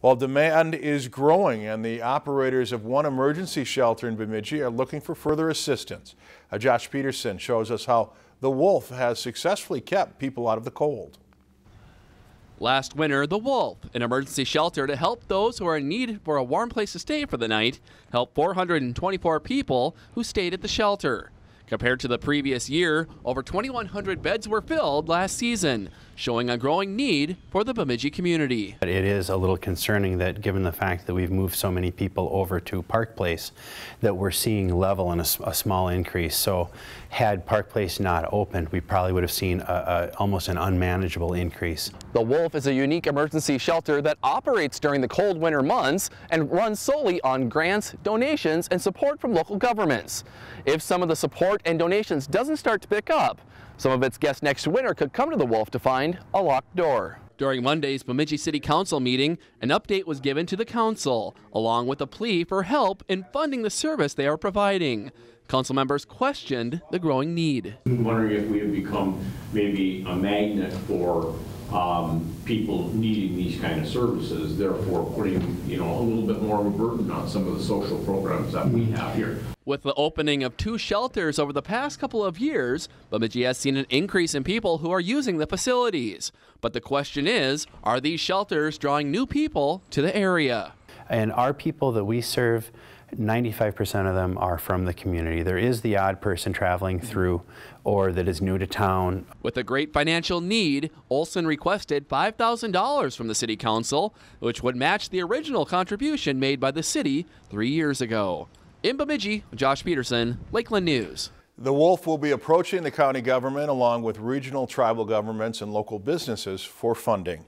While demand is growing and the operators of one emergency shelter in Bemidji are looking for further assistance. Uh, Josh Peterson shows us how the Wolf has successfully kept people out of the cold. Last winter, the Wolf, an emergency shelter to help those who are in need for a warm place to stay for the night, helped 424 people who stayed at the shelter. Compared to the previous year, over 2,100 beds were filled last season, showing a growing need for the Bemidji community. It is a little concerning that given the fact that we've moved so many people over to Park Place, that we're seeing level and a, a small increase. So had Park Place not opened, we probably would have seen a, a, almost an unmanageable increase. The Wolf is a unique emergency shelter that operates during the cold winter months and runs solely on grants, donations, and support from local governments. If some of the support and donations doesn't start to pick up, some of its guests next winter could come to the Wolf to find a locked door. During Monday's Bemidji City Council meeting, an update was given to the council, along with a plea for help in funding the service they are providing. Council members questioned the growing need. I'm wondering if we have become maybe a magnet for um, people needing these kind of services, therefore putting, you know, a little bit more of a burden on some of the social programs that we have here. With the opening of two shelters over the past couple of years, Bemidji has seen an increase in people who are using the facilities. But the question is, are these shelters drawing new people to the area? And our people that we serve 95% of them are from the community. There is the odd person traveling through or that is new to town. With a great financial need, Olson requested $5,000 from the City Council, which would match the original contribution made by the city three years ago. In Bemidji, Josh Peterson, Lakeland News. The Wolf will be approaching the county government along with regional tribal governments and local businesses for funding.